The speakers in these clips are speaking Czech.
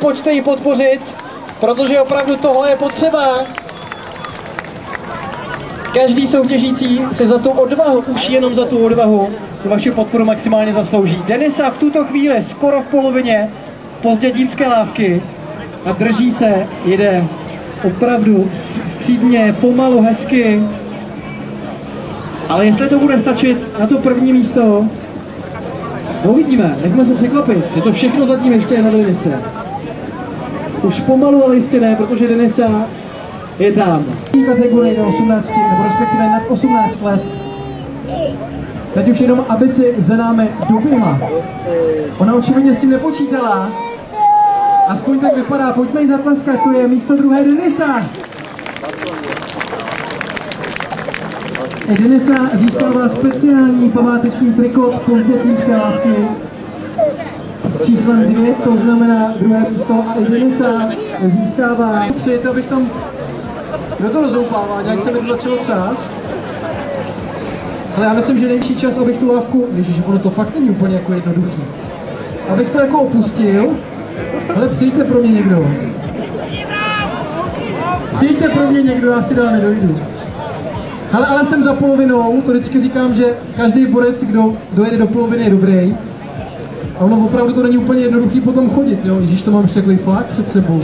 Pojďte ji podpořit, protože opravdu tohle je potřeba. Každý soutěžící se za tu odvahu, už jenom za tu odvahu, vaši podporu maximálně zaslouží. Denisa v tuto chvíli skoro v polovině pozdědínské lávky a drží se, jede opravdu střídně, pomalu, hezky. Ale jestli to bude stačit na to první místo, uvidíme, nechme se překvapit. Je to všechno zatím ještě na Denise. Už pomalu, ale jistě ne, protože Denisa je tam. kategorii do 18, nebo respektive nad 18 let. Teď už jenom, aby si za námi doběhla. Ona očividně s tím nepočítala. Aspoň tak vypadá, pojďme jí zatleskat, to je místo druhé Denisa. Denisa získává speciální památeční trikot koncertní lávky s číslem 2, to znamená druhé místo a i Denisa získává. Přejete, abych tam kdo to rozoupává, nějak se mi to začalo třást. Ale já myslím, že nejvyšší čas, abych tu lávku, ježiš, ono to fakt není úplně jako jednoduchý. Abych to jako opustil, ale přijďte pro mě někdo. Přijďte pro mě někdo, já si dál nedojdu. Ale, ale jsem za polovinou, to vždycky říkám, že každý borec, kdo dojede do poloviny, je dobrý. A ono opravdu to není úplně jednoduchý potom chodit, jo, když to mám ještě takový flak před sebou.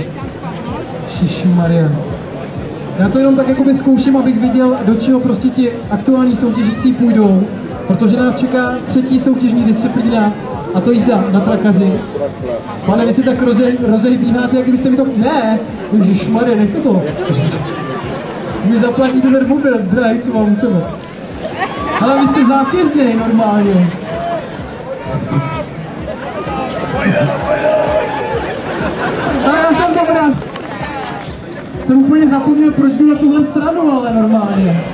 Maria. Já to jenom tak jakoby zkouším, abych viděl, do čeho prostě ti aktuální soutěžící půjdou, protože nás čeká třetí soutěžní disciplína, a to jízda na trakaři. Pane, vy si tak roze, rozehbíháte, jak byste mi to... Ne, Maria, nechte to. Vy zaplatíte ten mobil, drahý, co mám u sebe. Ale vy jste zákeřnej normálně. A já jsem dobrá. Jsem úplně zapomněl, proč jdu na tuhle stranu, ale normálně.